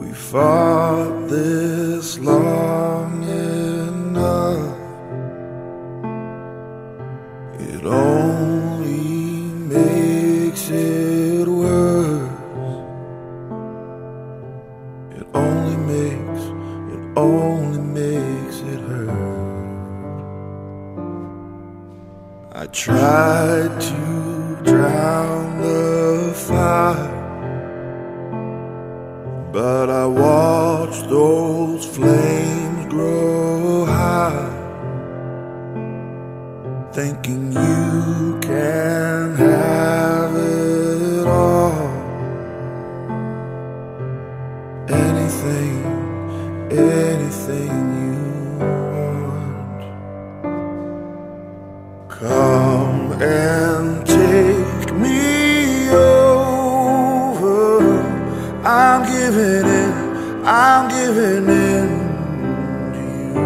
We fought this long enough. It only makes it worse. It only makes, it only makes it hurt. I tried to drown the but I watched those flames grow high thinking you can have it all. Anything, anything you want. Come and I'm giving in. to you.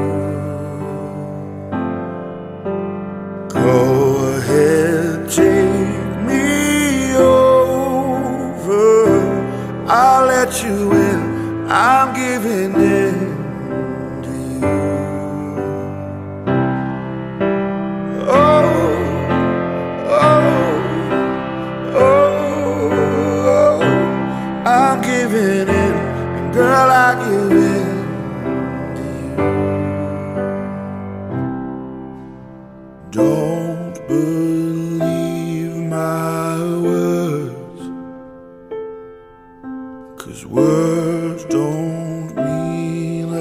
Go ahead, take me over. I'll let you in. I'm giving in to you. Oh, oh, oh, oh. I'm giving girl, I give in. Don't believe my words, cause words don't mean a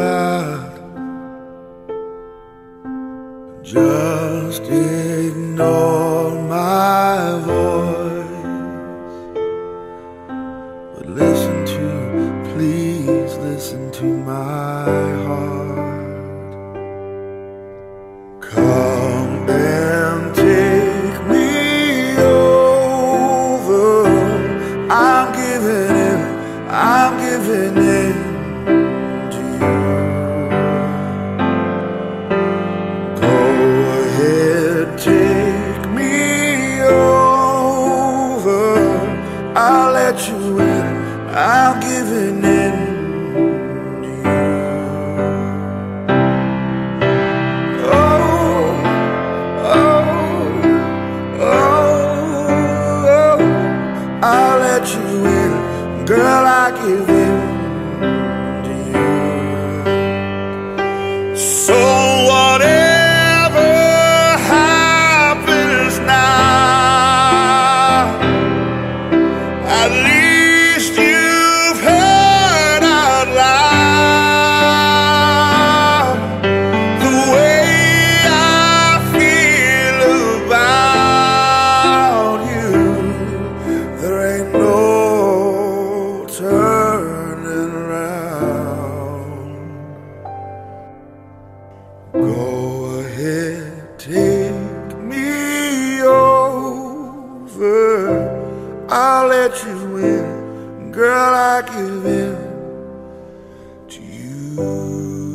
lot. Just ignore to my heart. Come and take me over. I'm giving in, I'm giving in to you. Go ahead, take me over. I'll let you in, I'm giving in. give let you win, girl. I give in to you.